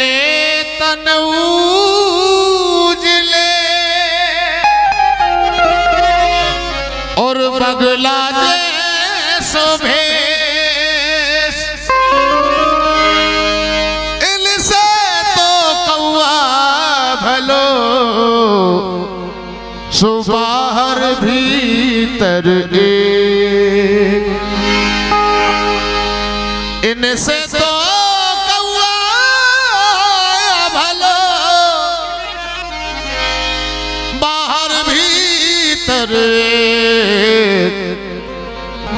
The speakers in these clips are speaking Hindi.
ले तनऊज ले। और बगला भेष इनसे तो कौआ भलो। सुबाहर भीतर एक। इनसे भीतर,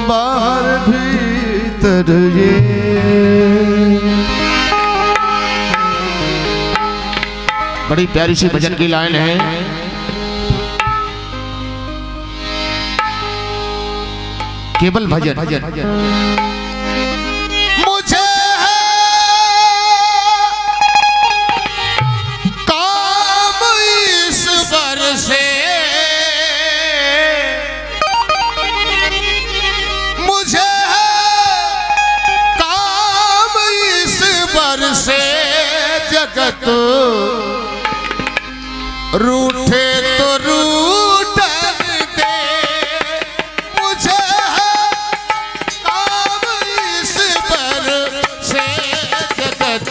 बाहर भीतर ये। बड़ी प्यारी सी भजन की लाइन है। केवल भजन। भजन मुझे जगत रूठे तो रूठ दे। मुझे काम इस पर से जगत।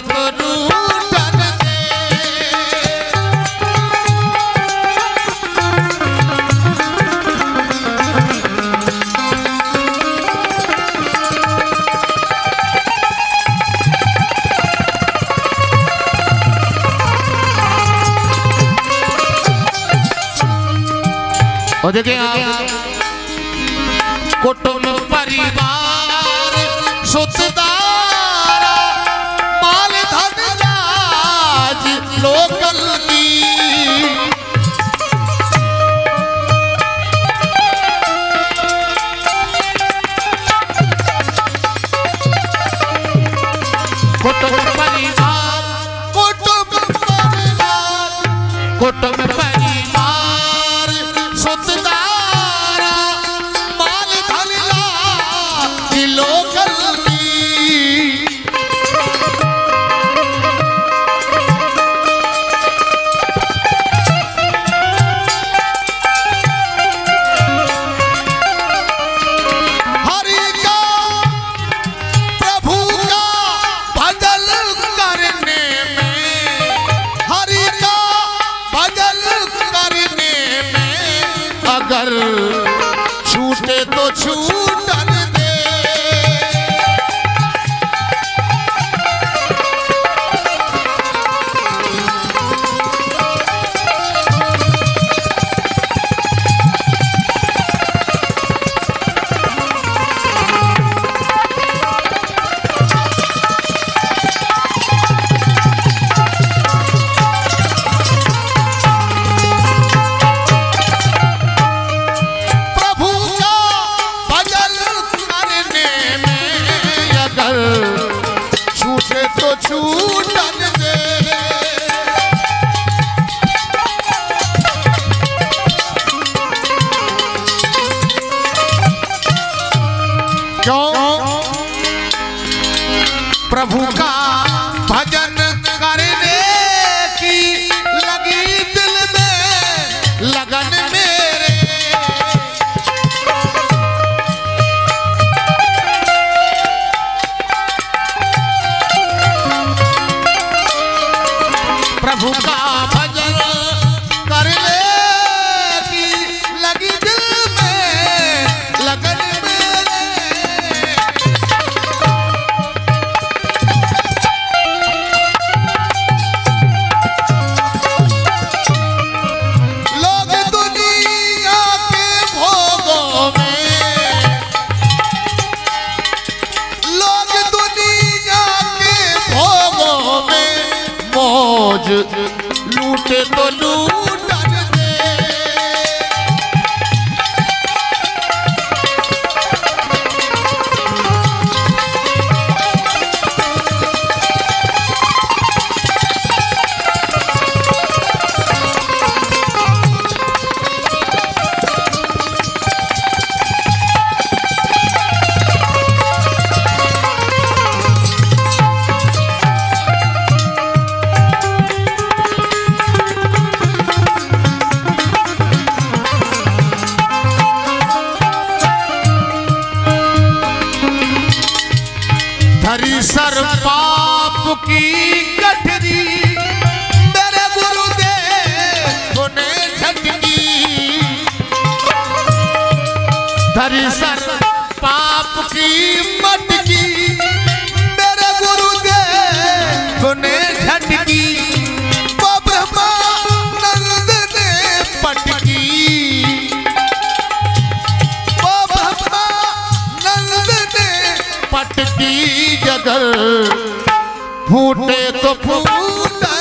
और देखिए आप कुटुंब परिवार છૂટ प्रभु का भजन कर ले। धरी सर पाप की मटकी। मेरे गुरुदेव ने झटकी। जगल। फूटे तो फूटा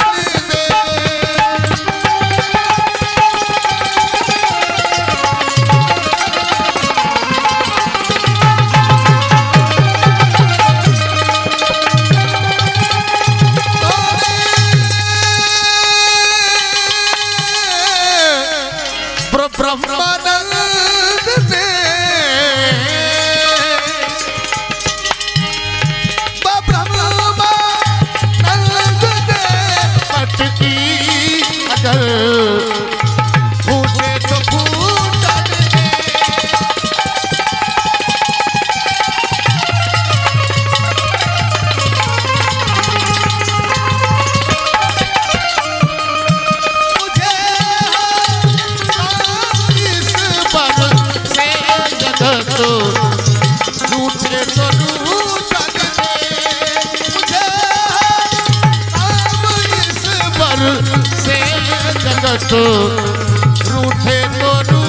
রুঠে তরু